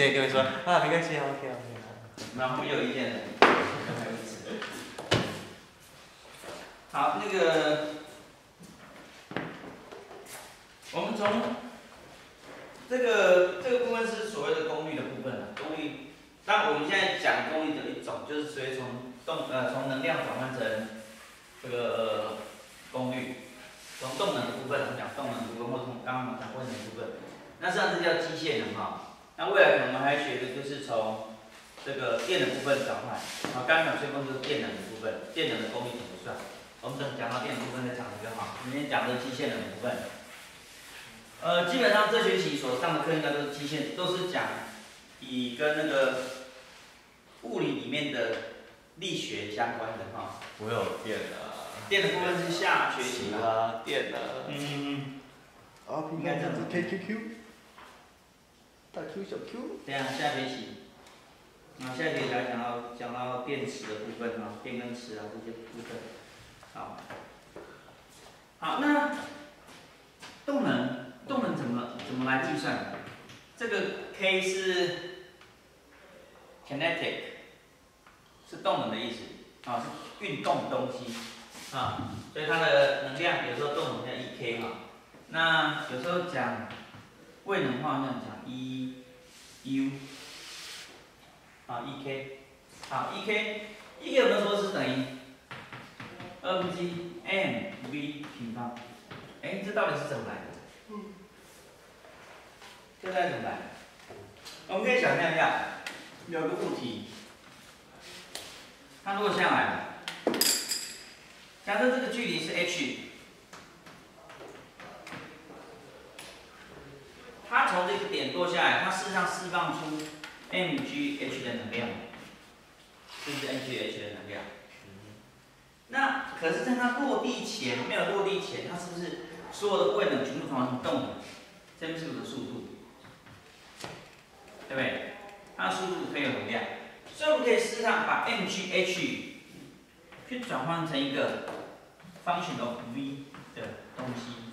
接跟你说啊，没关系，OK OK。然后没有意见的，好，那个，我们从这个这个部分是所谓的功率的部分了，功率。那我们现在讲功率的一种，就是属于从动呃从能量转换成这个功率，从动能的部分，我们讲动能的部分，或者从刚刚我们讲温能部分，那实际上这叫机械能哈。那未来可能我们还学的就是从这个电的部分转换，啊，刚讲吹风就是电能的部分，电能的功率怎么算？我们等讲到电的部分再讲一个哈。今天讲的机械能部分，呃，基本上这学期所上的课应该都是机械，都是讲以跟那个物理里面的力学相关的哈。我有电啊。电的部分是下学期啊，电的。嗯。啊，应该这样子，K Q Q。大 Q 小 Q。对啊，下学期。啊，下学期来讲到讲到电池的部分啊，电跟池啊这些部分。好。好，那动能，动能怎么怎么来计算？这个 K 是 kinetic，是动能的意思，啊，是运动东西，啊，所以它的能量有时候动能叫 E K 哈，那有时候讲位能化那讲 E U，啊 E K，好 E K，E K 我们说是等于二分之一 m v 平方，哎，这到底是怎么来的？嗯。这该怎么来？我们可以想象一下，有个物体，它落下来了，假设这个距离是 h，它从这个点落下来，它事实上释放出 mgh 的能量，就是 mgh 的能量。那可是，在它落地前，没有落地前，它是不是所有的位能全部转换成动能？这边是不是速度？对不对？它的速度可以有能量，所以我们可以事实上把 mgh 去转换成一个 function of v 的东西，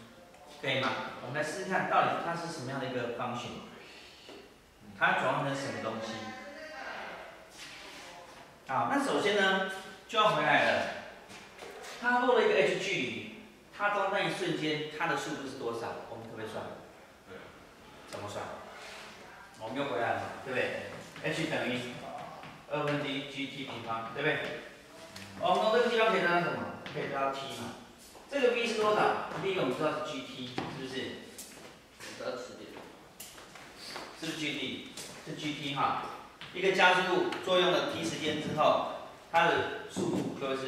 可以吗？我们来试试看，到底它是什么样的一个 function？它转换成什么东西？好，那首先呢，就要回来了。它落了一个 h 距离，它到那一瞬间，它的速度是多少？我们可不可以算？怎么算？我们又回来了，对不对？h 等于二分之一 gt 平方，对不对？我们从这个地方可以得到什么？可以得到 t 嘛？这个 v 是多少第一个我们知道是 gt，是不是？得到词典，是不是 gt？是 gt 哈。一个加速度作用了 t 时间之后，它的速度就会是。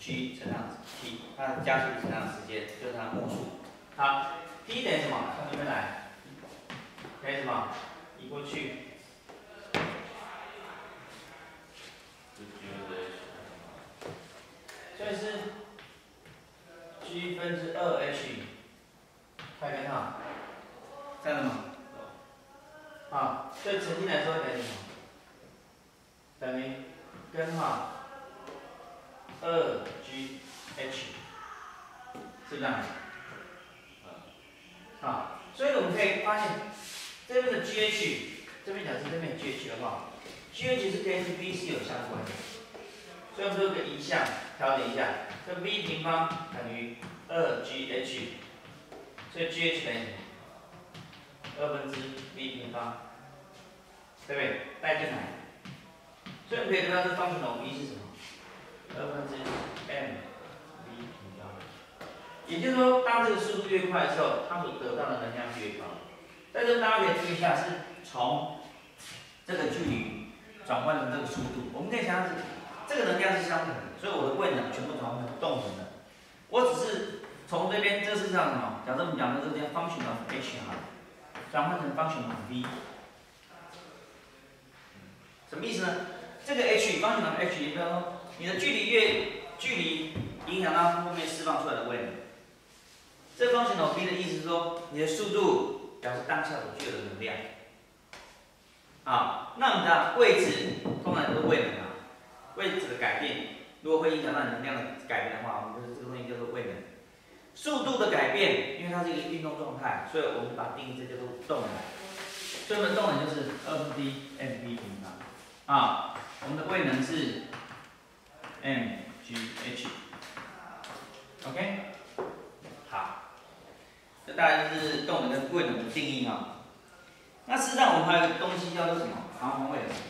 g 乘上 t，它的加速度乘上时间就是它的目数。好，t 等于什么？从这边来，等于什么？移过去。所以是分之二 h，开根号，这样的吗？好，对成绩来说等于什么？等于根号。二 G H，是这样。好，所以我们可以发现，这边的 G H，这边假设这边 G H 的话，G H 是跟 V 是有相关的，所以我们做个移项调整一下，这 V 平方等于二 G H，所以 G H 等于？二分之 V 平方，对不对？带进来，所以我们可以得到这方程的 V 是什么？二分之 m v 平方，也就是说，当这个速度越快的时候，它所得到的能量越高。在这大家可以注意一下，是从这个距离转换成这个速度。我们可以想象是这个能量是相等的，所以我的位能全部转换成动能的。我只是从这边，这是叫什么？假设我们讲的这边 function of h 哈，转换成 function of v，什么意思呢？这个 h function of h，你比方说。你的距离越距离影响到后面释放出来的位能。这方程的 v 的意思是说，你的速度表示当下所具有的能量。啊，那我们的位置通常都是位能啊，位置的改变如果会影响到能量的改变的话，我们就是这个东西叫做位能。速度的改变，因为它是一个运动状态，所以我们把定义这叫做动能。所以我们动能就是二分之一 mv 平方啊，我们的位能是 mgh。OK，好，这大概就是动能跟位能的定义啊。那事实上我们还有一个东西叫做什么？弹簧位能。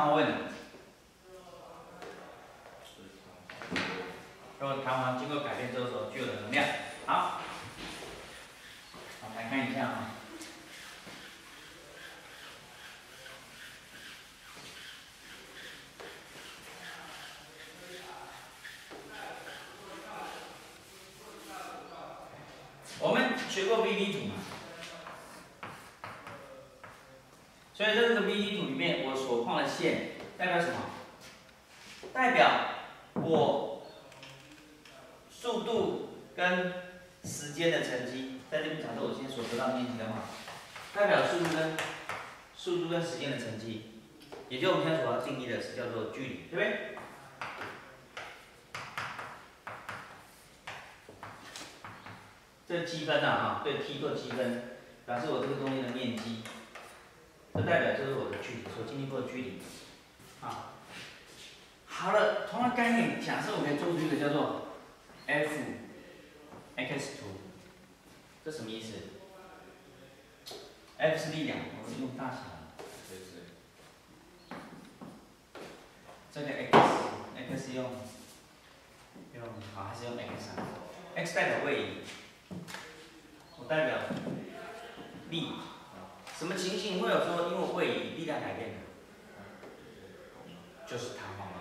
什么是弹簧位能？说弹簧经过改变之后所具有的能量。好，我们来看一下啊。我们学过 VV 图嘛？所以在这个 VV 图里面，我所画的线代表什么？代表我速度跟时间的成绩，在这边假设我今天所得到的面积的话，代表速度跟速度跟时间的成绩，也就我们现在所要定义的是叫做距离，对不对？这积分啊，哈，对 t 做积分，表示我这个东西的面积，这代表就是我的距离，所经历过的距离，啊，好了，同样概念，假设我可以做出一个叫做 f x 图，这什么意思？f 是力量，我们用大小，这个 x，x 用用好还是用 x 啊？x 代表位移。我代表力，什么情形会有说因为位移力量改变的？就是弹簧嘛。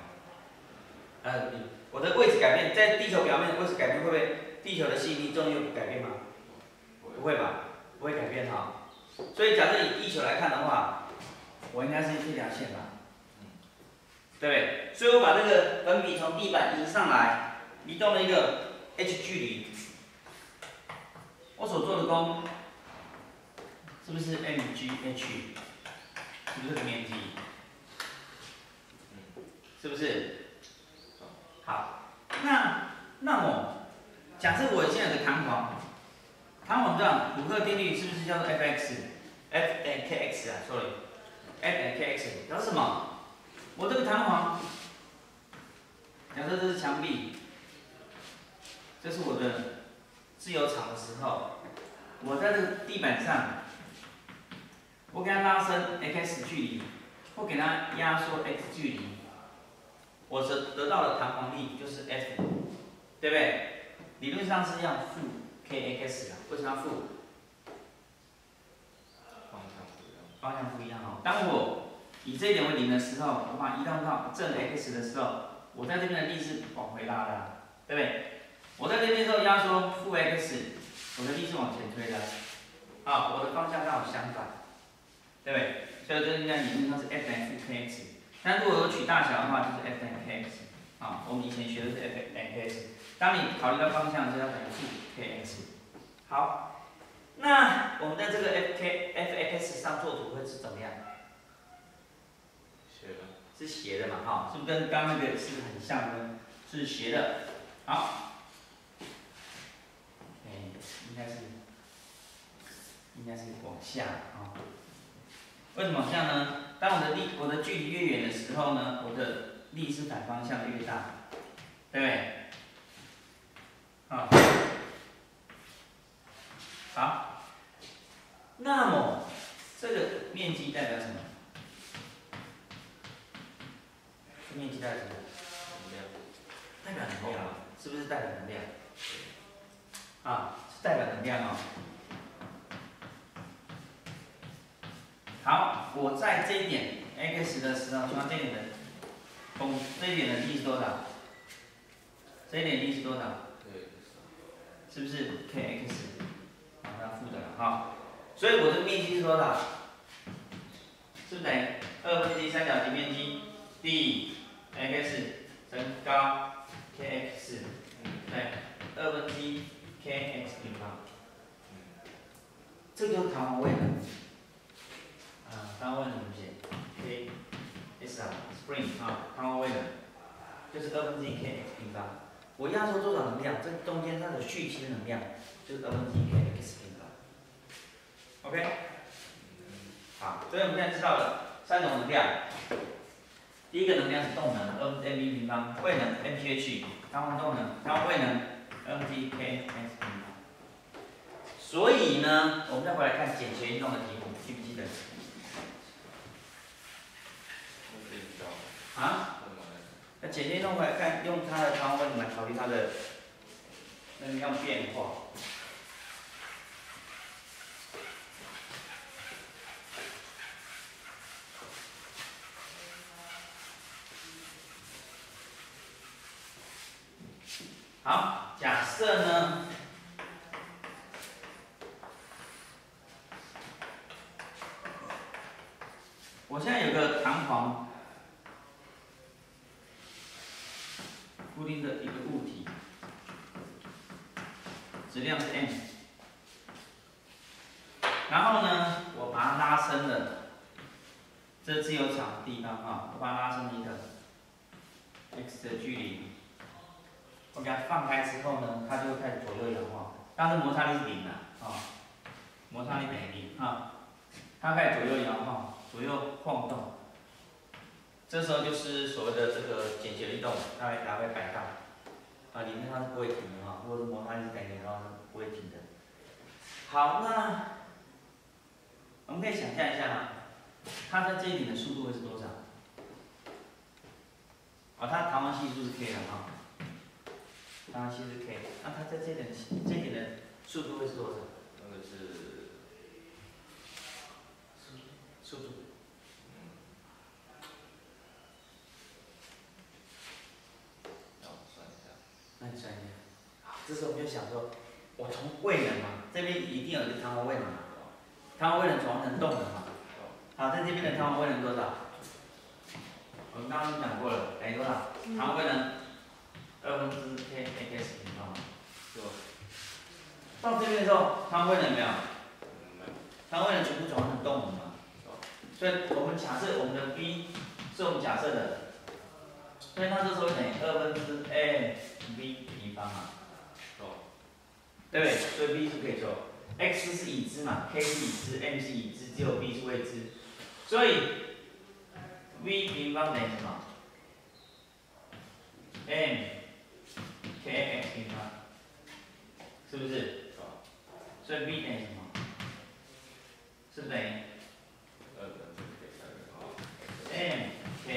呃，我的位置改变，在地球表面的位置改变，会不会地球的吸引力重力改变吗？不会吧，不会改变哈。所以假设以地球来看的话，我应该是这条线吧？对不对？所以我把这个粉笔从地板移上来，移动了一个 h 距离。我所做的功是不是 mgh？是不是这个面积？是不是？好，那那么假设我现在的弹簧，弹簧这样，胡克定律是不是叫做 Fx？F 等于 Kx 啊，sorry，F 等于 Kx，表示什么？我这个弹簧，假设这是墙壁，这是我的。自由场的时候，我在这个地板上，我给它拉伸 x 距离，或给它压缩 x 距离，我得得到的弹簧力就是 F，对不对？理论上是要负 kx 的，为什么要负？方向不一样。方向不一样哦。当我以这一点为零的时候，我把移动到正 x 的时候，我在这边的力是往回拉的，对不对？我在这边时候压缩负 x，我的力是往前推的，啊，我的方向刚好相反，对不对？所以这应该理论上是 F 等于负 kx，但如果我取大小的话，就是 F 等于 kx，啊，我们以前学的是 F 等于 kx，当你考虑到方向，就要等于负 kx。好，那我们在这个 F k Fx 上做图会是怎么样？斜的。是斜的嘛，哈，是不是跟刚刚那个是很像的？是斜的，好。应该是，应该是往下啊。为什么往下呢？当我的力，我的距离越远的时候呢，我的力是反方向的越大，对不对？啊，好。那么这个面积代表什么？面积代表什么？能量。代表能量，是不是代表能量？啊。代表能量哦。好，我在这一点 x 的时候，希望这一点的风，这一点的力是多少？这一点力是多少？对是不是 kx？把它负的了哈。所以我的面积是多少？是不是等于二分之一三角形面积 dx 增高 kx？对，二分之一。Kx 平方，这就是弹簧位能。啊，弹簧位能怎么写？k s 啊，spring 啊，弹簧位能。就是二分之一 k x 平方。我压缩多少能量？这中间它的续期的能量就是二分之一 k x 平方。OK，好，所以我们现在知道了三种能量。第一个能量是动能，二分之 mv 平方；位能 mgh，弹簧动能，弹簧位能二分之一 k x 平方。所以呢，我们再回来看简学运动的题目，记不记得？啊？那简学运动回来看，用它的单方位能来考虑它的能量变化。好，假设呢，我现在有个弹簧固定的一个物体，质量是 m，然后呢，我把它拉伸了，这自由场的地方啊，我把它拉伸一个 x 的距离。我给它放开之后呢，它就开始左右摇晃。当时摩擦力是零的啊，摩擦力等于零啊，它开始左右摇晃，左右晃动。这时候就是所谓的这个简谐律动，它会它会摆荡啊，里面它是不会停的哈，如果是摩擦力是等于零的话是不会停的。好，那我们可以想象一下哈，它在这一点的速度会是多少？哦，它弹簧系数是 k 的哈。啊，其实可以那它在这点这点的速度会是多少？那个是速度。要算一下。那你算一下。这时候我们就想说，我从位能嘛，这边一定有一个弹簧位能嘛，弹簧位能总能动的嘛。好，在这边的弹簧位能多少？我们刚刚讲过了，等于多少？弹簧位能二分之 k x 平方。就到这边的时候，弹簧位能有没有？没有。弹簧位能全部转换成动能嘛。所以我们假设我们的 b 是我们假设的，所以它这时候等于二分之 a v 平方嘛。对不对？所以 b 是可以做，x 是已知嘛，k 是已知，m 是已知，只有 b 是未知，所以 v 平方等于什么？m k x 平方，是不是？所以 b 等于什么？是等于二分之 k 加个好 m k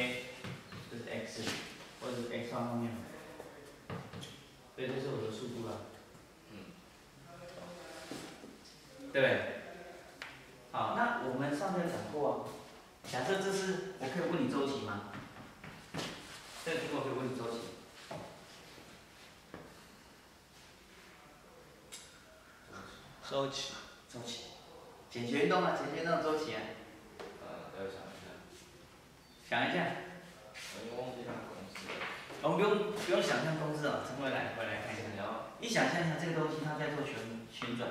这是 x，或者是 x 方面，所以这是我的速度了。对不对？好，那我们上次有讲过啊，假设这是我可以问你周期吗？这个题目我可以问你周期。周期，周期，简学运动啊，简学运动周期啊，呃，要想一下，想一下，我已经忘记它公式了。我们不用不用想象公式哦，陈回来回来看一下，然后，你想象一下这个东西它在做旋旋转，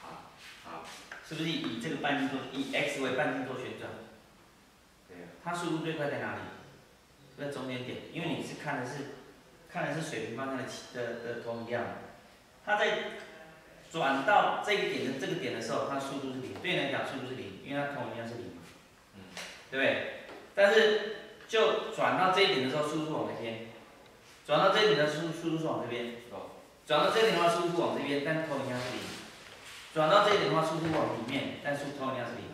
好，好，是不是以这个半径做以 x 为半径做旋转？对呀，它速度最快在哪里？在中间点，因为你是看的是看的是水平方向的的的投影量，它在转到这个点的这个点的时候，它速度是零，对你来讲速度是零，因为它投影量是零嘛，嗯，对不对？但是就转到这一点的时候，速度是往这边，转到这一点的速速度是往这边，哦，转到这一点的话，速度往这边，但投影量是零。转到这一点的话，速度往里面，但速投影量是零。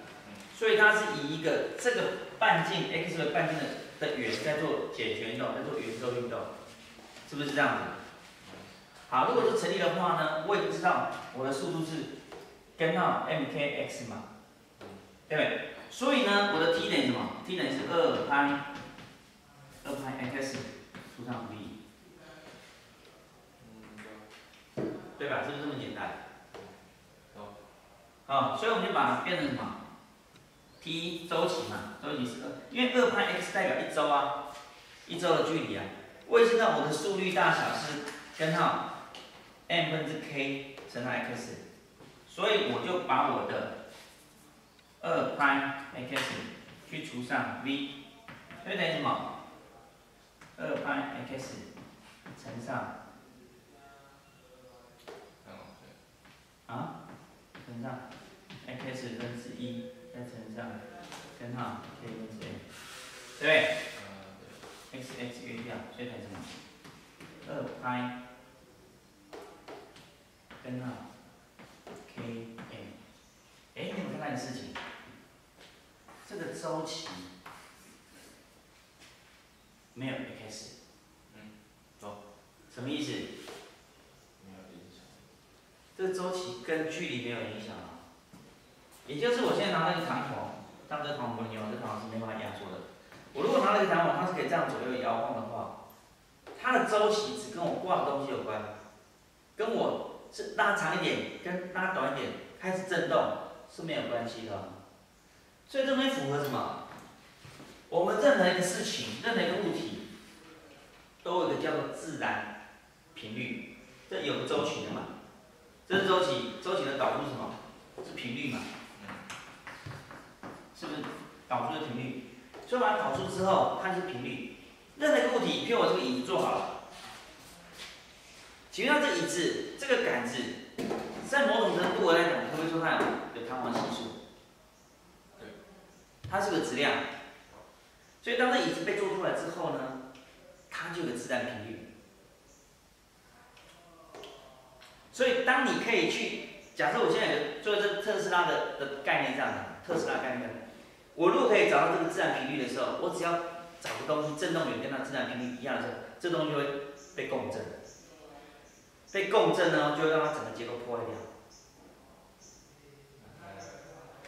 所以它是以一个这个半径 x 的半径的的圆在做简旋运动，在做圆周运动，是不是这样子？好，如果是成立的话呢，我已经知道我的速度是根号 m k x 嘛，对不对？所以呢，我的 t 等于什么？t 等于是二派二派 x 除上 v，对吧？是不是这么简单？哦，好，所以我们就把它变成什么？t 周期嘛，周期是二，因为二派 x 代表一周啊，一周的距离啊。我已经知道我的速率大小是根号 m 分之 k 乘上 x，所以我就把我的二派 x 去除上 v，所以等于什么？二派 x 乘上嗯，啊，乘上 x 分之一，再乘上根号 k 分之 a，对不对对，？x x 约掉，所以等于什么？二派根号 k a，哎，你有没有看到一个事情？这个周期没有 x，嗯，哦，什么意思？没有影响。这个周期跟距离没有影响啊。也就是我现在拿那个弹簧，当这个弹簧不牛，这弹簧是没办法压缩的。我如果拿那个弹簧，它是可以这样左右摇晃的话，它的周期只跟我挂的东西有关，跟我是拉长一点跟拉短一点开始震动是没有关系的。所以这东西符合什么？我们任何一个事情，任何一个物体，都有一个叫做自然频率，这有个周期的嘛。这是周期，周期的导出是什么？是频率嘛？是不是导出的频率？所以把它导出之后，它是频率。任何一个物体，譬如我这个椅子做好了，请问这个椅子这个杆子，在某种程度来讲，可不可以说它有弹簧系数？对。它是个质量。所以当这椅子被做出来之后呢，它就有个自然频率。所以当你可以去假设我现在有做这特斯拉的的概念这样的，特斯拉概念，我如果可以找到这个自然频率的时候，我只要找个东西振动源跟它自然频率一样的时候，这东西就会被共振，被共振呢，就会让它整个结构破坏掉。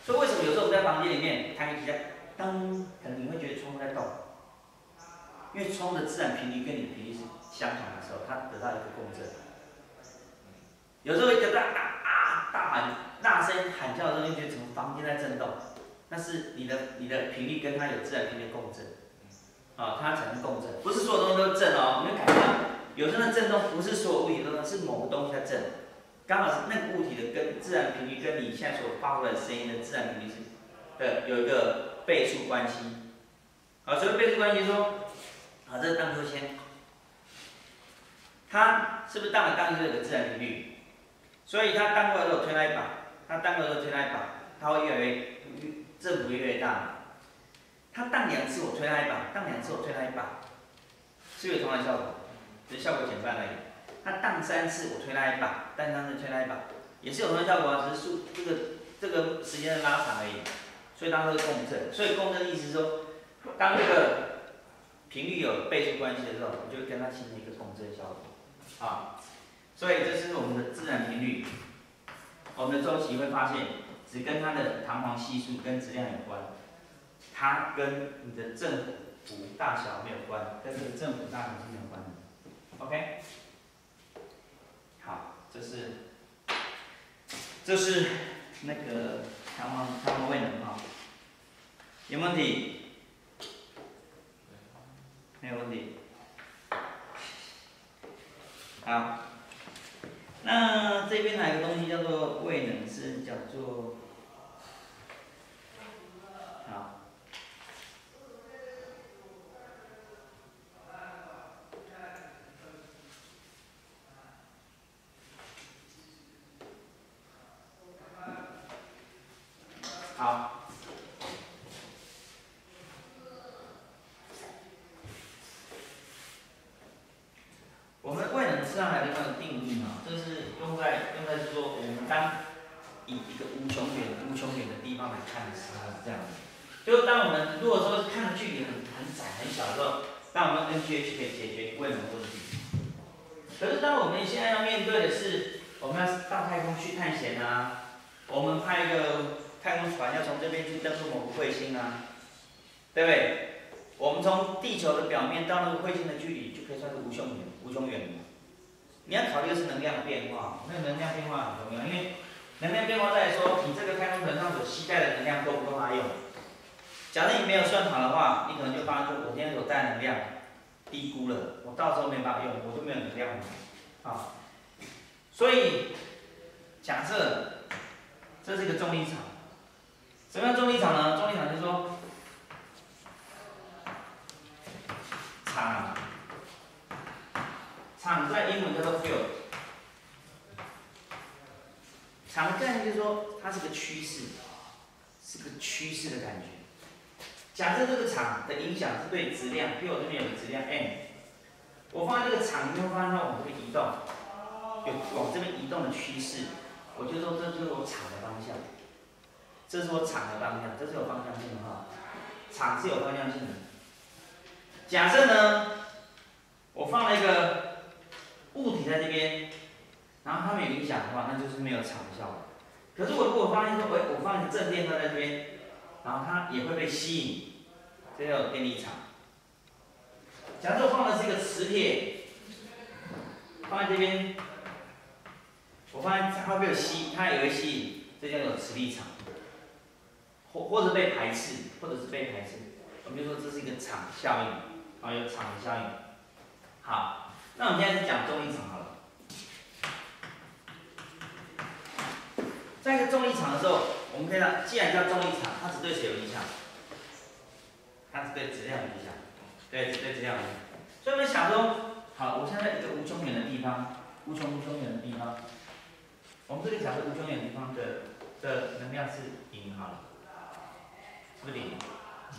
所以为什么有时候我们在房间里面弹个吉他，当可能你会觉得窗户在动，因为窗的自然频率跟你频率是相同的时候，它得到一个共振。有时候一个大大啊大喊大声喊叫的时候，你觉得整个房间在震动，那是你的你的频率跟它有自然频率共振，啊，它产生共振，不是所有东西都震哦，你会感觉到有时候的震动不是所有物体都是某个东西在震，刚好是那个物体的跟自然频率跟你现在所发出来的声音的自然频率是的有一个倍数关系，啊，所以倍数关系说，啊，这是荡秋千，它是不是荡了荡去有个自然频率？所以它荡过来之后推它一把，它荡过来之后推它一把，它会越来越振幅越来越大。它荡两次我推它一把，荡两次我推它一把，是不是有同样效果？只是效果减半而已。它荡三次我推它一把，荡三次推它一把，也是有同样效果啊，只是数这个这个时间的拉长而已。所以它会共振。所以共振的意思是说，当这个频率有倍数关系的时候，我就会跟它形成一个共振效果啊。所以这是我们的自然频率，我们的周期会发现只跟它的弹簧系数跟质量有关，它跟你的振幅大小没有关，跟这个振幅大小是没有关。OK，好，这是这是那个弹簧弹簧位能哈，有没问题？没有问题。好。那这边还有个东西叫做位能，是叫做，好，好。我们位能实际上还有另外一个定义啊，这是用在用在是说，我们当以一个无穷远无穷远的地方来看的时候是这样的，就是当我们如果说看的距离很很窄很小的时候，那我们 NGH 可以解决位能问题。可是当我们现在要面对的是，我们要到太空去探险啊，我们派一个太空船要从这边去登陆某个彗星啊，对不对？我们从地球的表面到那个彗星的距离就可以算是无穷远。无穷远的，你要考虑的是能量的变化，那能量变化很重要，因为能量变化在说你这个太空船上所携带的能量够不够它用。假设你没有算好的话，你可能就发现我今天所带能量低估了，我到时候没办法用，我就没有能量了。啊，所以假设这是一个重力场，什么样重力场呢？重力场就是说场场在英文叫做 field。场的概念就是说，它是个趋势，是个趋势的感觉。假设这个场的影响是对质量，比如我这边有个质量 m，我放在这个场，你会发现它往这边移动，有往这边移动的趋势，我就说这就是我场的方向，这是我场的方向，这是有方向性的哈，场是有方向性的。假设呢，我放了一个物体在这边，然后它没有影响的话，那就是没有场的效果。可是我如果发现说，哎，我放一个正电荷在这边。然后它也会被吸引，这叫电力场。假设我放的是一个磁铁，放在这边，我发现它会被吸，它也会吸引，这叫做磁力场。或或者被排斥，或者是被排斥。我们就说这是一个场效应，啊，有场效应。好，那我们现在是讲重力场好了。在一个重力场的时候。我们可以看到，既然叫重力场，它只对谁有影响？它只对质量有影响，对，只对质量有影响。所以我们想说，好，我现在一个无穷远的地方，无穷无穷远的地方，我们这里假设无穷远地方的的能量是零，好了，是不是零？嗯。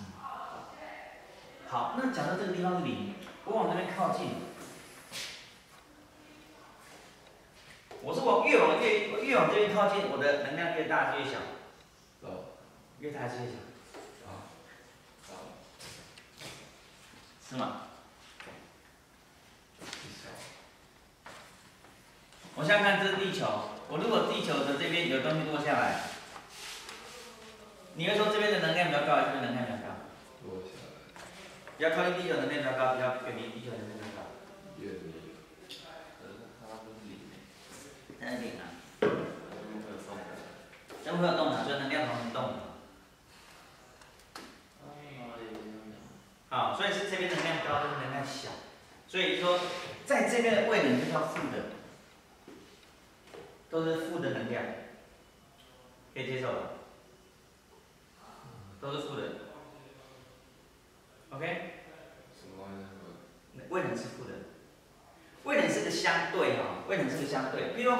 好，那假设这个地方是零，我往这边靠近。我是往越往越越往这边靠近，我的能量越大越小。越大越小，啊，是吗？我现在看这是地球，我如果地球的这边有东西落下来，你会说这边的能量比较高，还是这边能量比较高？落下来。比较靠近地球能量比较高，比较远离地球能量比较高。远离。呃，它不是零。在零啊。它不会有动的。真会有动的，所以能量同时动。啊，所以是这边能量高，这边能量小，所以说在这边的位能就叫负的，都是负的能量，可以接受吧？都是负的，OK？什么位能？位能是负的，位能是个相对哈，位能是个相对，比如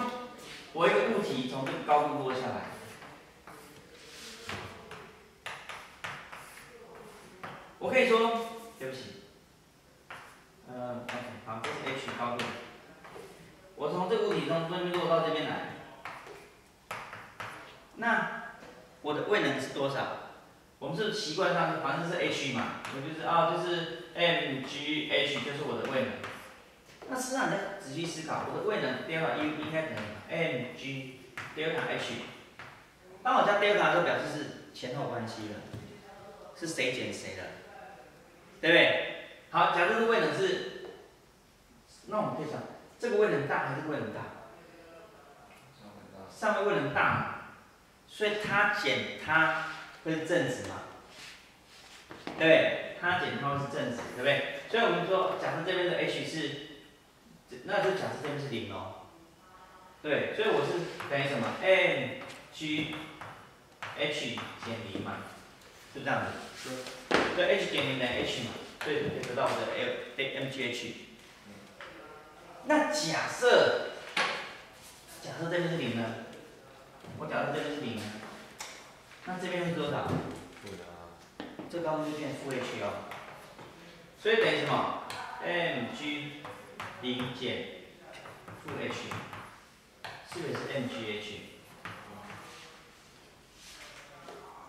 我一个物体从这个高度落下来。我可以说，对不起，嗯，OK，好，这是 h 高度，我从这个物体从这边落到这边来，那我的位能是多少？习惯上反正是 h 嘛，我就是啊，就是 mgh 就是我的位能。那实际上你再仔细思考，我的位能 delta U 应该等于 mg delta h。当我加 delta 就表示是前后关系了，是谁减谁的。对不对？好，假设这个位能是，那我们可以想，这个位能大还是位能大？上面位能大，所以它减它会是正值嘛？对？它减号是正值，对不对？所以我们说，假设这边的 h 是，那就假设这边是零哦。对，所以我是等于什么？m g h 减零嘛，是这样子。是。对，h 减零等于 h 嘛，所以可以得到我的 L 对 mgh。那假设，假设这边是零呢？我假设这边是零呢？那这边是多少？这高度就变负 h 哦。所以等于什么？mg 零减负 h，是不是 mgh？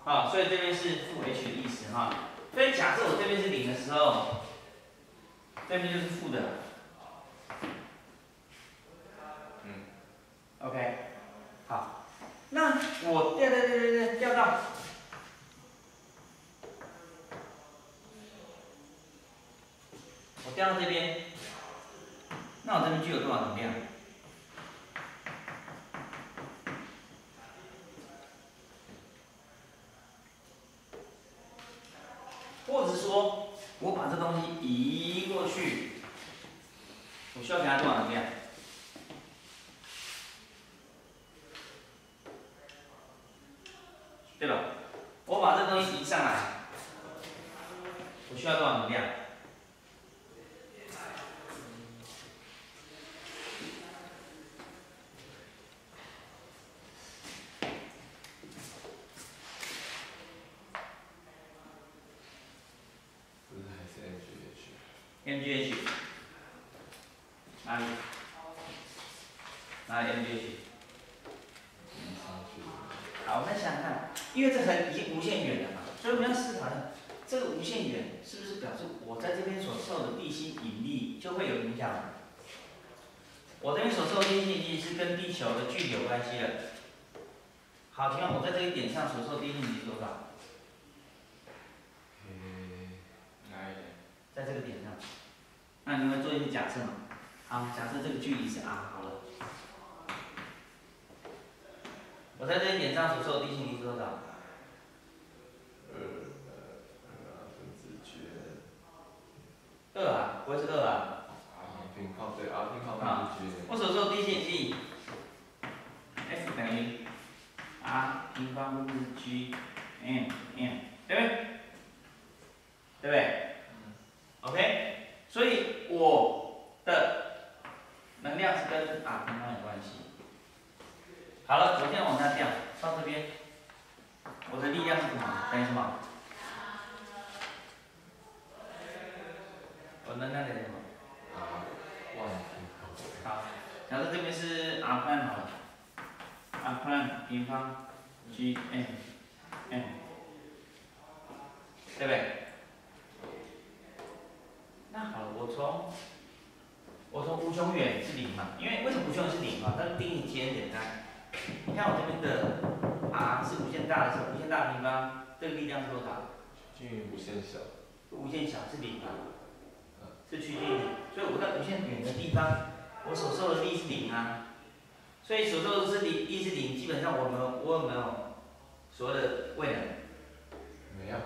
好，所以这边是负 h 的意思哈。所以假设我这边是零的时候，这边就是负的。嗯。OK，好，那我对对对对掉掉到，我掉到这边，那我这边具有多少能量？或者说，我把这东西移过去，我需要给它多少能量？对吧？我把这东西移上来，我需要多少能量？MGH 哪里？哪里 MGH？移上去。好，我们想想看，因为这很已经无限远了嘛，所以我们要思考呢，这个无限远是不是表示我在这边所受的地心引力就会有影响？我这边所受的地心引力是跟地球的距离有关系的。好，请问我在这一点上所受的地心引力是多少？诶，哪一点？在这个点上，那你们做一些假设嘛？好，假设这个距离是 r 好了。我在这一点上所受的地心引力是多少？二啊，不会是二啊？r 平方对 r 平方啊分之绝。我所受的地心引力，F 等于 r 平方分之 g m m，对不对？对不对所以我的能量是跟 r 平方有关系。好了，昨天往下掉到这边，我的力量是什么？等于什么？我能量等于什么？好，假设这边是 r prime 好了，r prime 平方 g m m，对不对？那好了，我从我从无穷远是零嘛，因为为什么无穷远是零嘛？它的定义其实很简单，你看我这边的 r 是无限大的时候，无限大的平方，这个力量是多少？均匀无限小。无限小是零嘛，是趋近零，所以我在无限远的地方，我所受的力是零啊，所以所受的是力力是零，基本上我们我有没有所谓的未能？没有。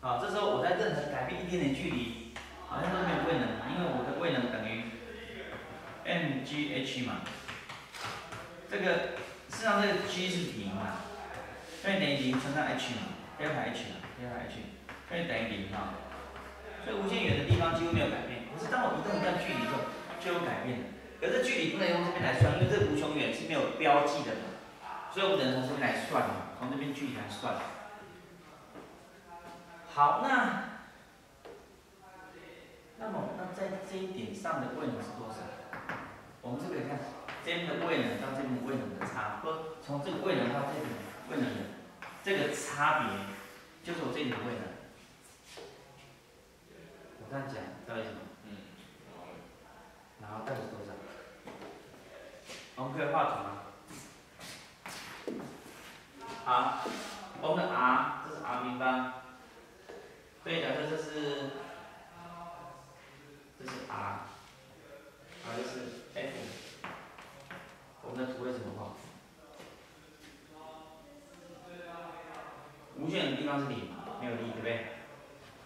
好，这时候我在任何改变一点点距离，好像都没有位能，因为我的位能等于 mgh 嘛，这个事实上这个 g 是零嘛，所以等于零乘上 h 嘛阿卡 h 嘛阿卡 h，所以等于零嘛。所以无限远的地方几乎没有改变，可是当我移动一段距离之后就有改变了。可是距离不能用这边来算，因为这无穷远是没有标记的嘛，所以我只能从这边来算嘛，从这边距离来算。好，那那么那在这一点上的位能是多少？我们这个看这边的位能到这边的位能的差，不从这个位能到这边的位能的这个差别，就是我这里的位能。我这样讲，知道为什么？嗯。然后到底是多少？我们可以画图吗？好，我们的 r 这是 r 平方，所以假设这是这是 r，好，这是 f，我们的图会怎么画？无限的地方是零，没有力，对不对？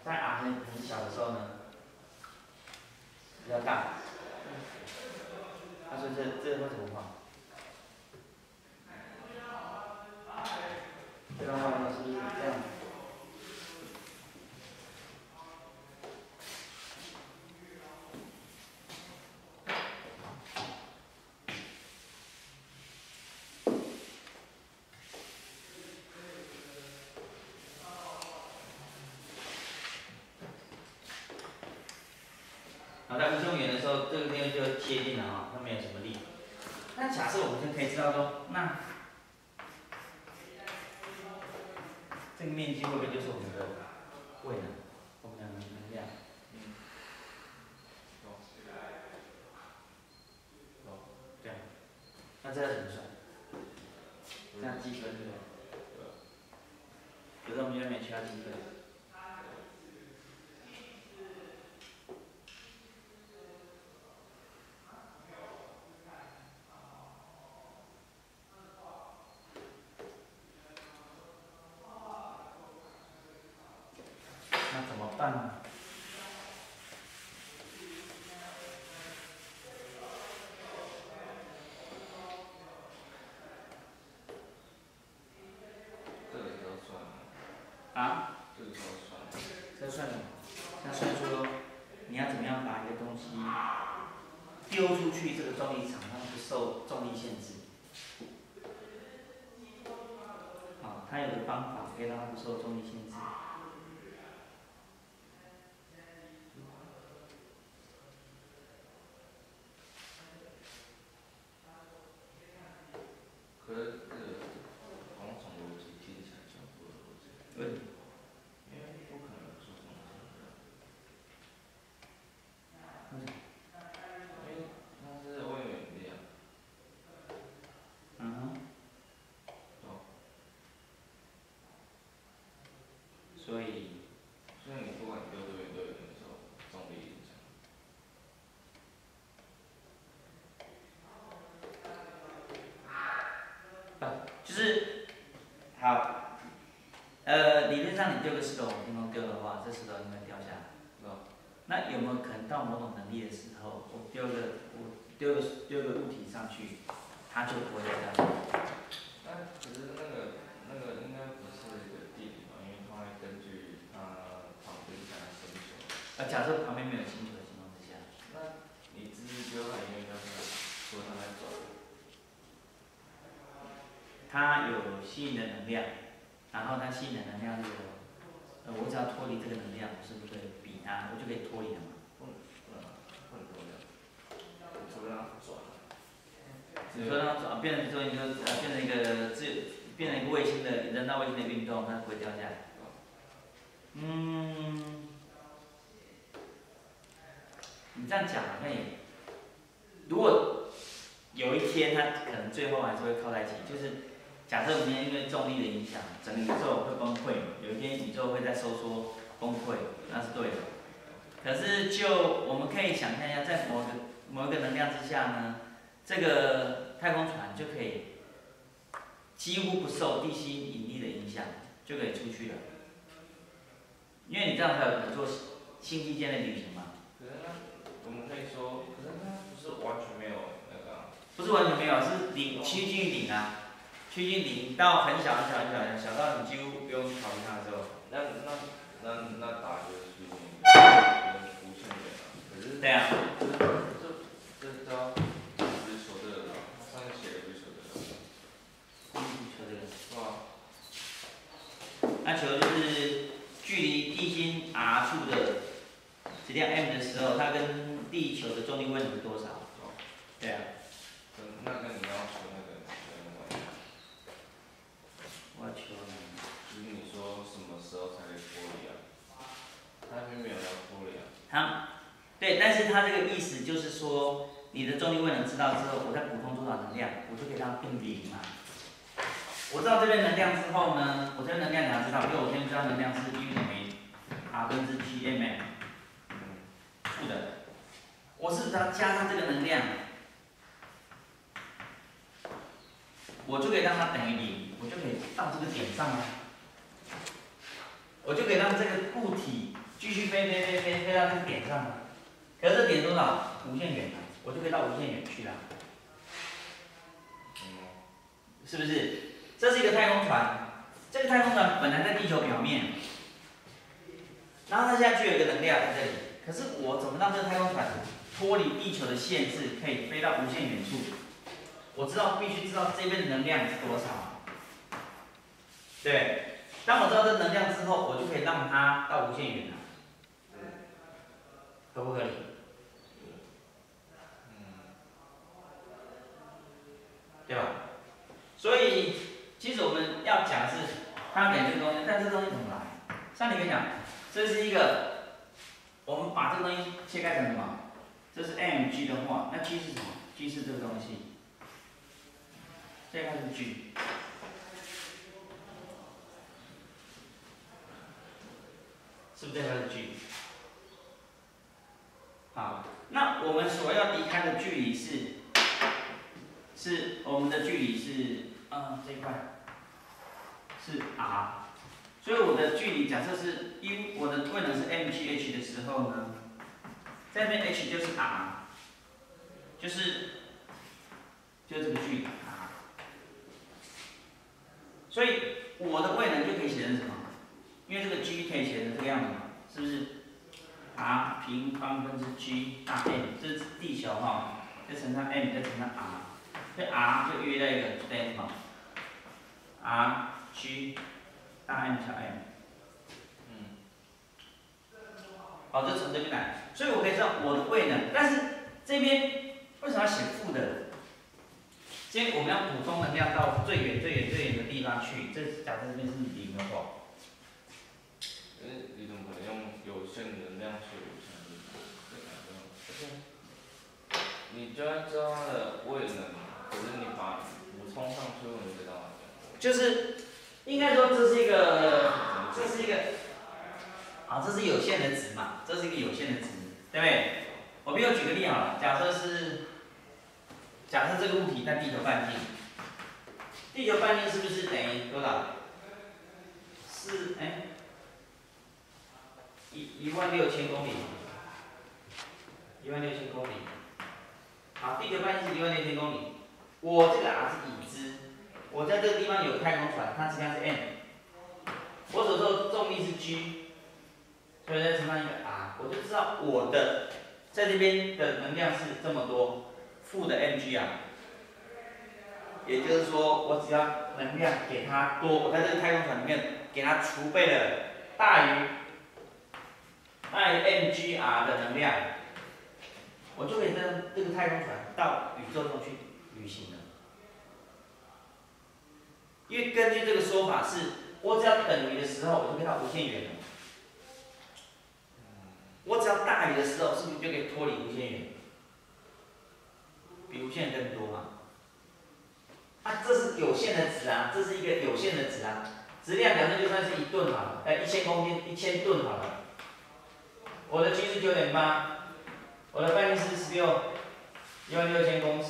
在 r 很很小的时候呢，比较大。那所以这这会怎么画？这张画面是不是这样？好，在无穷远的时候，这个地方就贴近了哈，它没有什么力。那假设我们就可以知道说，那这个面积会不会就是我们的位能，我们的能量？嗯。那这要怎么算？这样积分对不对？可是我们这边需要积分。那怎么办呢？这个是要算的。啊？这个是要算的。这算什么？那算说你要怎么样把一个东西丢出去，这个重力场让它不受重力限制。好，它有个方法可以让它不受所以，所以你不管丢多远都有那重力影响。就是，好，呃，理论上你丢个石头往天空丢的话，这石头应该掉下来，是那有没有可能到某种能力的时候，我丢个我丢个丢个物体上去，它就不会掉下来？星的人造卫星的运动，它不会掉下来。嗯，你这样讲好像也，如果有一天它可能最后还是会靠在一起，就是假设明天因为重力的影响，整个宇宙会崩溃，有一天宇宙会在收缩崩溃，那是对的。可是就我们可以想象一下，在某个某一个能量之下呢，这个太空船就可以几乎不受地心引力的影响，就可以出去了。因为你这样才有可能做星际间的旅行嘛。可是那我们可以说，可是它不是完全没有那个啊、不是完全没有，是零趋近于零啊，趋近零到很小很小很小很小，到你几乎不用考虑它的时候。那那那那打就是无限远啊。可是对啊，这这这招不是说这个吗？它上面写的不是说这个吗？地球这个，是吧？那球就是距离地心 r 处的质量 m 的时候，它跟地球的重力位能是多少？对啊，跟那跟你要求那个有没有关系？我要求你，就是你说什么时候才可以脱离啊？它并没有要脱离啊。它，对，但是它这个意思就是说，你的重力位能知道之后，我再补充多少能量，我就可以让它变零嘛。我知道这边能量之后呢，我这边能量你要知道，因为我先知道能量是等于 R 分之 G M M，负的，我是只要加上这个能量，我就可以让它等于零，我就可以到这个点上啊，我就可以让这个固体继续飞飞飞飞飞到这个点上啊。可是这点多少？无限远啊，我就可以到无限远去了，是不是？这是一个太空船，这个太空船本来在地球表面，然后它现在具有一个能量在这里，可是我怎么让这个太空船脱离地球的限制，可以飞到无限远处？我知道必须知道这边的能量是多少，对。当我知道这能量之后，我就可以让它到无限远了，合不合理？嗯，对吧？所以其实我们要讲的是，它给这个东西，但这东西怎么来？像你跟你讲，这是一个，我们把这个东西切开成什么？这是 mg 的话，那 g 是什么？g 是这个东西，这个是 g。是不是这个是 g？好，那我们所要离开的距离是，是我们的距离是，嗯，这一块是 r，所以我的距离假设是 u，我的位能是 mgh 的时候呢，这边 h 就是 r，就是，就这个距离 r，所以我的位能就可以写成什么？因为这个 g 可以写成这个样子嘛，是不是？r 平方分之 g 大 M，这是地球哈，再乘上 m 再乘上 r，这 r 就约在一个就等于什么？r g 大 M 小 m，嗯，好，就从这边来，所以我可以知道我的位能，但是这边为什么要写负的？因为我们要补充能量到最远最远最远的地方去，这假设这边是零的话。哎你怎么可能用有限能量去无限的？对啊，对啊。你就要知道它的位能，可是你把补充上去，你知道吗？就是应该说这是一个，这是一个，啊，这是有限的值嘛，这是一个有限的值，对不对？我比如举个例好了，假设是，假设这个物体在地球半径，地球半径是不是等于多少？四哎，一一万六千公里，一万六千公里。好，地球半径是一万六千公里。我这个 r 是已知，我在这个地方有太空船，它质量是 m，我所受的重力是 g，所以再乘上一个 r，我就知道我的在这边的能量是这么多，负的 mg 啊。也就是说，我只要能量给它多，我在这个太空船里面给它储备了大于大于 mgr 的能量，我就可以跟这个太空船到宇宙中去旅行了。因为根据这个说法是，我只要等于的时候，我就可以到无限远了。我只要大于的时候，是不是就可以脱离无限远？比无限更多嘛？啊，这是有限的值啊，这是一个有限的值啊。质量假设就算是一吨好了，哎，一千公斤，一千吨好了。我的 G 是九点八，我的半径是十六，一万六千公尺。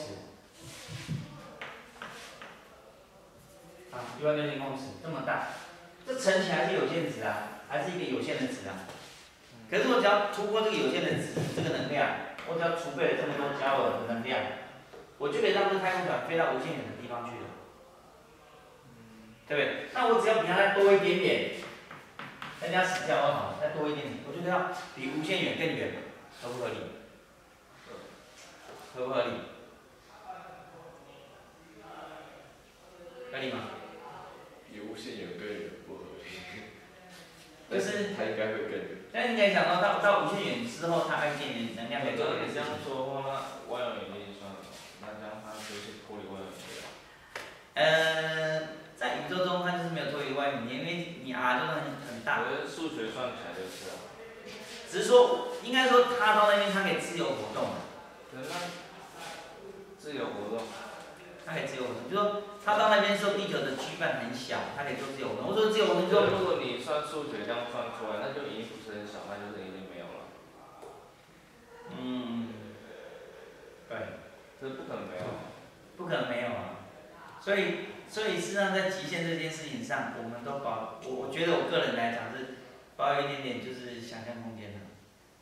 啊，一万六千公尺这么大，这乘起来是有限值啊，还是一个有限的值啊？可是我只要突破这个有限的值，这个能量，我只要储备了这么多焦耳的能量，我就可以让这个太空船飞到无限远的地方去了，对不对？那我只要比它再多一点点，人家死掉好了，再多一点点，我就要比无限远更远，合不合理？合不合理？合理吗？比无限远更远不合理。但是它应该会更远。但你可以想到，到到无限远之后，它还有一点点能量可以做那你这样。说的话，那万有引力算什么？那这样它就是脱离万有引力了。呃，在宇宙中，它就是没有脱离外面，因为你啊就是很很大，我觉得数学算起来就是啊。只是说，应该说它到那边它可以自由活动，可是那自由活动，它可以自由活动，就说它到那边时候，地球的躯干很小，它可以做自由活动。我说自由活动就就如果你算数学这样算出来，那就已经不是很小，那就是已经没有了。嗯，对，这不可能没有。不可能没有啊。所以，所以事实上在极限这件事情上，我们都保，我我觉得我个人来讲是保有一点点就是想象空间的。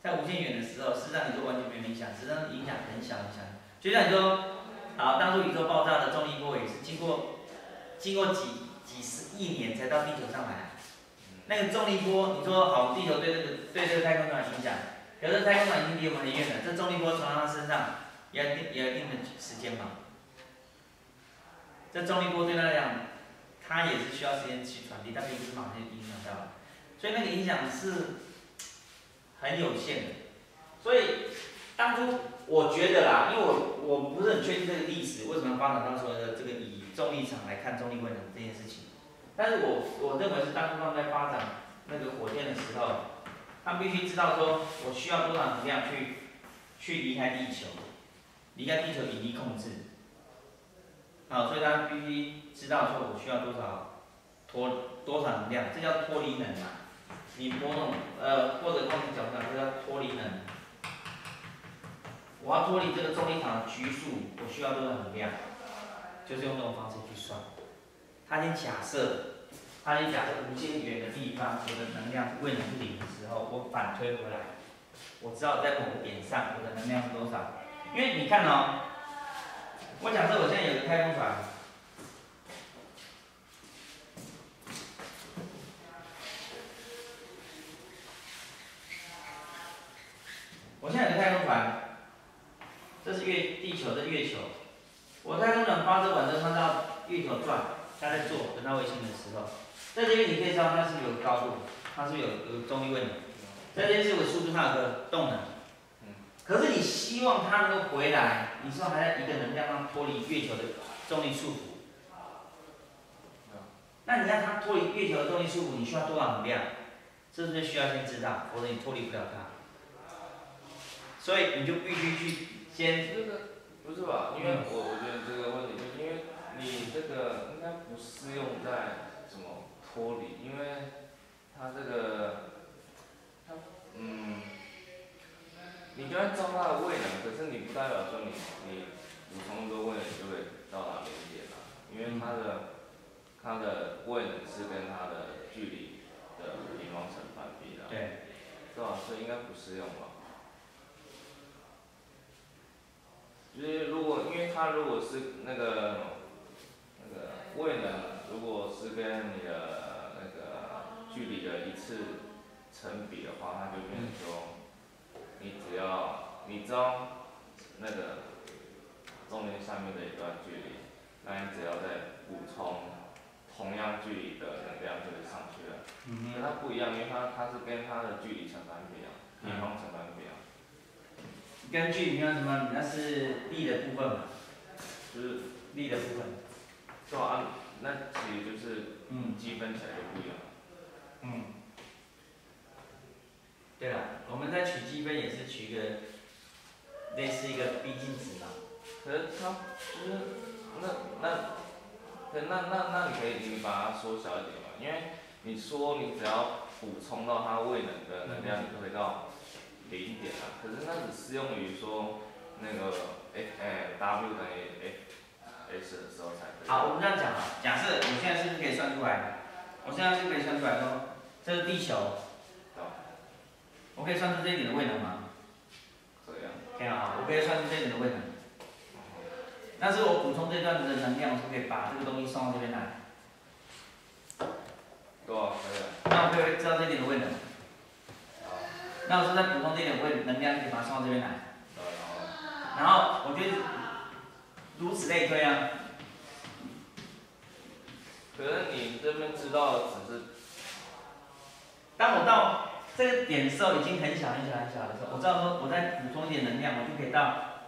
在无限远的时候，事实上你就完全没有影响，实际上影响很小很小。就像你说，好，当初宇宙爆炸的重力波也是经过经过几几十亿年才到地球上来。那个重力波，你说好，地球对这个对这个太空船影响，可是太空船已经离我们很远了，这重力波传到它身上，也要定也要一定的时间嘛。这重力波对它来讲，它也是需要时间去传递，但并不是马上就影响到，所以那个影响是很有限的。所以当初我觉得啦，因为我我不是很确定这个历史为什么发展到所谓的这个以重力场来看重力位能这件事情，但是我我认为是当初他们在发展那个火箭的时候，他们必须知道说我需要多少能量去去离开地球，离开地球引力控制。啊，所以他必须知道说我需要多少脱多少能量，这叫脱离能啊。你某种呃或者换个角度讲，这叫脱离能。我要脱离这个重力场的局数，我需要多少能量？就是用这种方式去算。他先假设，他先假设无限远的地方，我的能量未能是零的时候，我反推回来，我知道在某个点上我的能量是多少。因为你看哦。我假设我现在有个太空船，我现在有个太空船，这是月地球的月球，我太空船发射完之后，它到月球转，它在做人造卫星的时候，在这边你可以知道它是有高度，它是有有重力位能，在这边是有数字上有个动能。可是你希望它能够回来，你说还在一个能量上脱离月球的重力束缚。那你看它脱离月球的重力束缚，你需要多少能量？这是不是需要先知道，否则你脱离不了它。所以你就必须去先。这个不是吧？因为我我觉得这个问题，就是因为你这个应该不适用在什么脱离，因为它这个，它嗯。你就算照它的位能，可是你不代表说你你补充一个位能就会到达零点啊，因为它的它的位能是跟它的距离的平方成反比的。对。对啊，所以应该不适用吧？就是如果，因为他如果是那个那个位能，如果是跟你的那个距离的一次成比的话，他就变成说，你只要你知道那个中间下面的一段距离，那你只要再补充同样距离的能量就会上去了。嗯可它不一样，因为它它是跟它的距离成反比啊，平方成反比啊，根据你看什么，那是力的部分嘛，就是力的部分。对啊，那其实就是嗯积分起来就不一样。嗯。对了，我们在取积分也是取一个类似一个逼近值嘛。可是它就是那那，可那那那你可以你把它缩小一点嘛，因为你说你只要补充到它未能的能量，你就会到零点啊。可是那只适用于说那个 F 哎 W 等于 F S 的时候才可以。好，我们这样讲啊，假设我现在是不是可以算出来？我现在是不是可以算出来说，这是地球，我可以算出这一点的位能吗？这样。可以啊，我可以算出这一点的位能。但是我补充这段的能量，我是可以把这个东西送到这边来。对啊，可以啊。那我可以知道这一点的位能。那我再补充这一点我会能量，可以把它送到这边来。然后我就如此类推啊。可是你这边知道的只是当我到这个点的时候，已经很小很小很小的时候，我知道说我再补充一点能量，我就可以到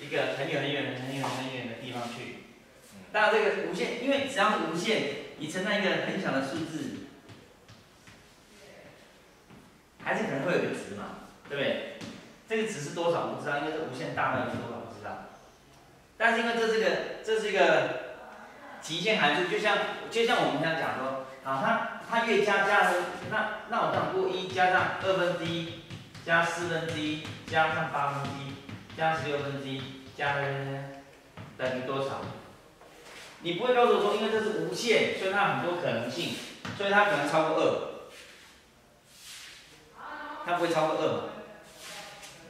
一个很远很远很远很远的地方去。当然这个无限，因为只要是无限，你乘上一个很小的数字，还是可能会有个值嘛，对不对？这个值是多少我不知道，因为是无限大到底是多少不知道。但是因为这是个这是一个极限函数，就像就像我们刚才讲说，啊，它它越加加了，那那我这样如果一加上二分之一，加四分之一，加上八分之一，加十六分之一，加等于多少？你不会告诉我说，因为这是无限，所以它很多可能性，所以它可能超过二，它不会超过二嘛？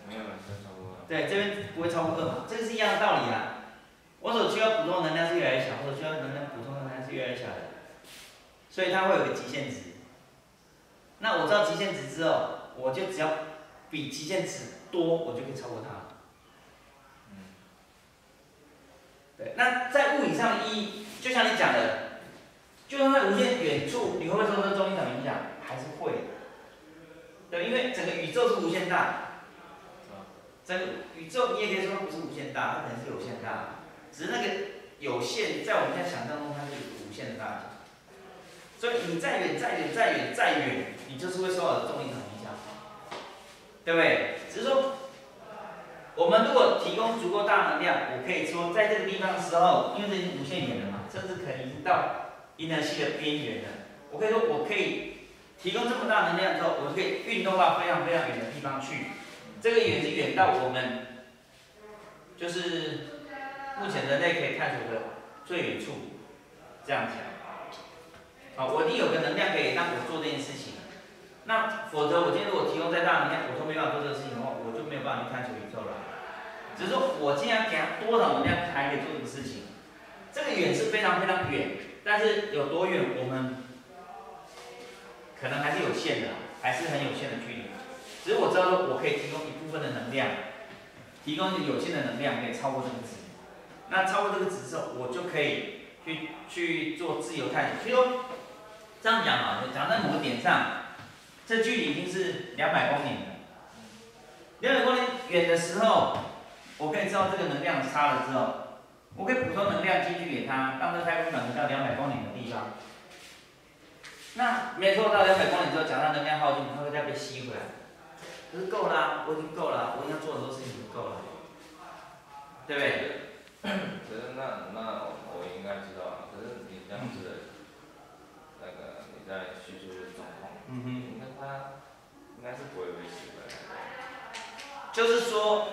没有人生差不多。对，这边不会超过二嘛，这个是一样的道理啊。我所需要补充能量是越来越小，我所需要能量补充能量是越来越小的，所以它会有个极限值。那我知道极限值之后，我就只要比极限值多，我就可以超过它。嗯。对，那在物理上的意义，就像你讲的，就算在无限远处，你会不会受到重力场影响？还是会的。对，因为整个宇宙是无限大。整个宇宙你也可以说它不是无限大，它可能是有限大，只是那个有限在我们现在想象中它是无限大。所以你再远再远再远再远，你就是会受到重力场影响，对不对？只是说，我们如果提供足够大能量，我可以说在这个地方的时候，因为这已经无限远了嘛，甚至可能已经到银河系的边缘了，我可以说我可以提供这么大能量之后，我就可以运动到非常非常远的地方去。这个远是远到我们就是目前人类可以探索的最远处，这样讲。好，我一定有个能量可以让我做这件事情。那否则我今天如果提供再大能量，我都没办法做这个事情的话，我就没有办法去探索宇宙了。只是说我今天给他多少能量才可以做这个事情。这个远是非常非常远，但是有多远我们可能还是有限的，还是很有限的距离。只是我知道说，我可以提供一部分的能量，提供有限的能量，可以超过这个值。那超过这个值之后，我就可以去去做自由探索。比如这样讲啊，讲在某个点上，这距离已经是两百公里了。两百公里远的时候，我可以知道这个能量差了之后，我可以补充能量进去给它，让这太空船到两百公里的地方。那没错，到两百公里之后，假设能量耗尽，它会再被吸回来。可是够啦，我已经够了，我已经做很多事情就够了，对不对？可是那那我应该知道啊，可是你这样子的，那个你在叙述的状况，嗯哼，应该它应该是不会被吸回来的。就是说，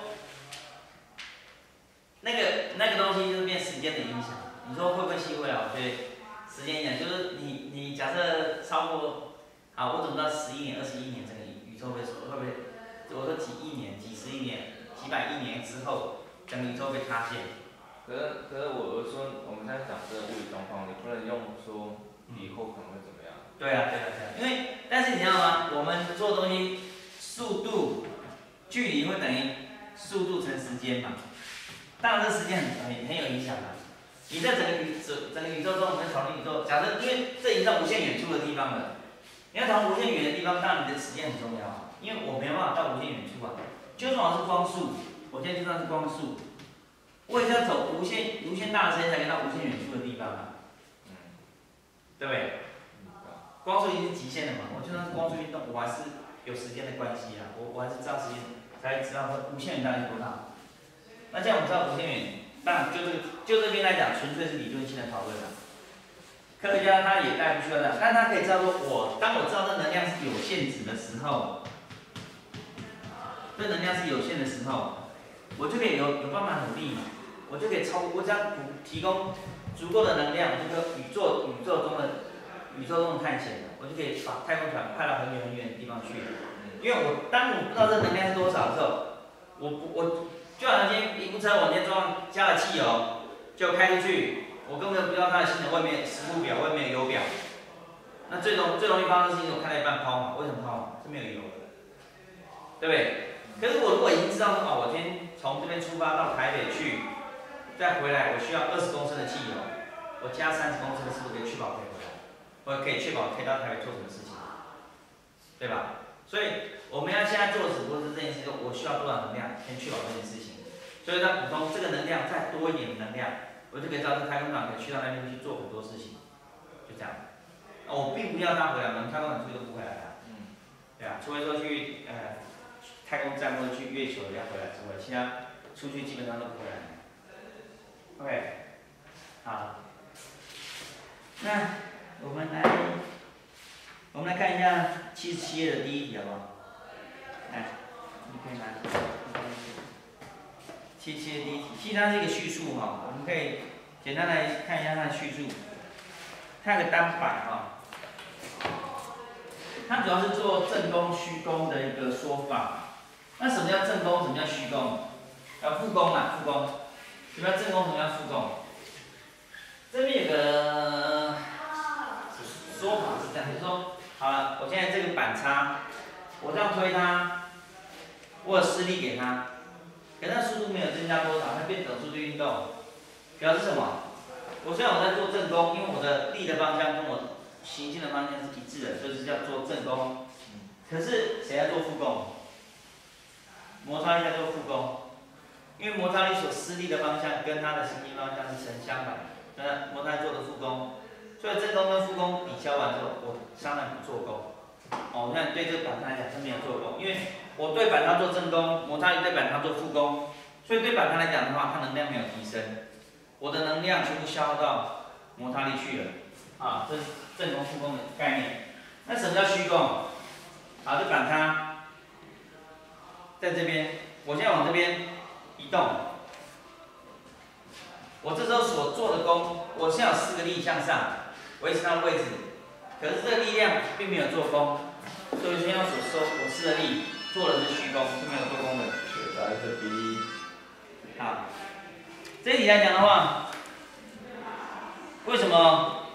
那个那个东西就是变时间的影响。你说会不会吸回来？我觉得时间影响就是你你假设超过，啊，我怎么知道十一年、二十一年这个宇宇宙会会不会？我说几亿年、几十亿年、几百亿年之后，整个宇宙被塌陷。可是可是我我说我们在讲这个物理状况，你不能用说以后可能会怎么样。对啊，对啊，对啊，因为但是你知道吗？我们做东西速度、距离会等于速度乘时间嘛。当然，这时间很很很有影响的。你在整个宇宙整个宇宙中，我们讨论宇宙，假设因为这已经到无限远处的地方了，你要从无限远的地方，当然你的时间很重要啊，因为我没有办法到无限远处啊。就算我是光速，我现在就算是光速，我也是要走无限无限大的时间才能到无限远处的地方啊，嗯，对不对？光速已经是极限了嘛，我就算是光速运动，我还是有时间的关系啊，我我还是知道时间，才知道说无限远到底是多大。那这样我们知道无限远，当然就是就这边来讲，纯粹是理论性的讨论了。科学家他也带不出来的，但他可以知道说，我当我知道这能量是有限值的时候，这能量是有限的时候，我就可以有有办法努力嘛，我就可以超，我只要补提供足够的能量，这个宇宙宇宙中的宇宙中的探险，我就可以把太空船派到很远很远的地方去。因为我当我不知道这能量是多少的时候，我不我就好像今天一部车往前装加了汽油，就开出去，我根本不知道它的性能外面时速表外面油表。那最容最容易发生的事情，我开到一半抛嘛，为什么抛嘛？是没有油的，对不对？可是我如果已经知道说，哦，我今天从这边出发到台北去，再回来，我需要二十公升的汽油，我加三十公升的是不是可以确保可以回来？我可以确保可以到台北做什么事情，对吧？所以我们要现在做的只不过是这件事情，我需要多少能量，先确保这件事情。所以再补充这个能量，再多一点能量，我就可以造成太空船可以去到那边去做很多事情，就这样。我并不要他回来，我们太空船出去都不回来了，嗯，对啊，除非说去呃太空站或者去月球要回来之外，其他出去基本上都不回来。OK，好，那我们来，我们来看一下七十七页的第一题好不好？来，你可以拿。七十七页第一，其实它是一个叙述哈，我们可以简单来看一下它的叙述。它有个单板哈，它主要是做正宫虚宫的一个说法。那什么叫正宫？什么叫虚宫？呃，复宫啊，复宫。什么叫正宫？什么叫复宫？这边有个说法是这样，就是说，好了，我现在这个板擦，我这样推它，我施力给它，可那速度没有增加多少，它变等速度运动，表示什么？我虽然我在做正功，因为我的力的方向跟我行进的方向是一致的，所以是叫做正功。可是谁在做副功？摩擦力在做副功，因为摩擦力所施力的方向跟它的行进方向是成相反的，那摩擦力做的副功，所以正功跟副功抵消完之后，我当然不做功。哦，那你对这个板擦来讲是没有做功，因为我对板擦做正功，摩擦力对板擦做负功，所以对板擦来讲的话，它能量没有提升。我的能量全部消耗到摩擦力去了，啊，这是正功负功的概念。那什么叫虚功？好，这板它在这边，我现在往这边移动，我这时候所做的功，我现在有四个力向上维持它的位置，可是这个力量并没有做功，所以现在所收我施的力做的是虚功，是没有做功的。答案是 B。好。这一题来讲的话，为什么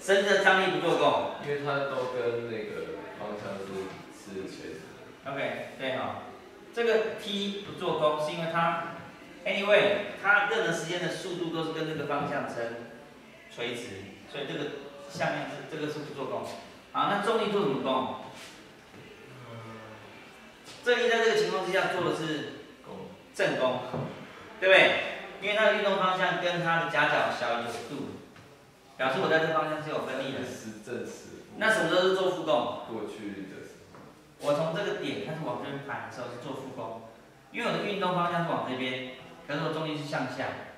绳子的张力不做功？因为它都跟那个方向是是垂直。OK，对哈、这个 T 不做功是因为它，anyway，它任何时间的速度都是跟这个方向成垂直，所以这个下面是这个是不做功。好，那重力做什么功？这力在这个情况之下做的是弓。正功，对不对？因为它的运动方向跟它的夹角小于九十度，表示我在这方向是有分力的。是正时。那什么时候是做负功？过去的。我从这个点开始往这边摆的时候是做负功，因为我的运动方向是往这边，可是我重力是向下，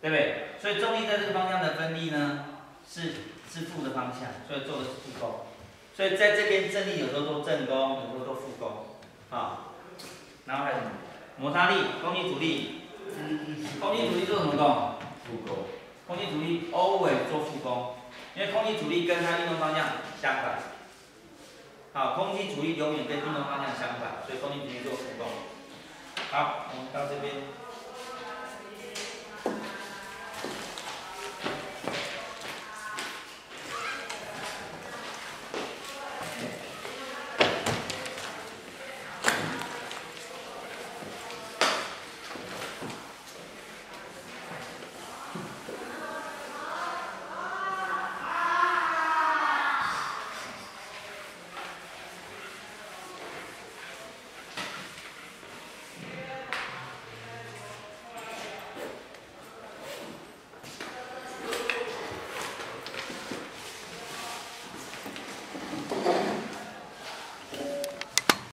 对不对？所以重力在这个方向的分力呢是是负的方向，所以做的是负功。所以在这边正力有时候做正功，有时候做负功，啊。然后还有什么？摩擦力、空气阻力。空气阻力做什么动？复工。空气阻力 always 做负功，因为空气阻力跟它运动方向相反。好，空气阻力永远跟运动方向相反，所以空气阻力做复工。好，我们到这边。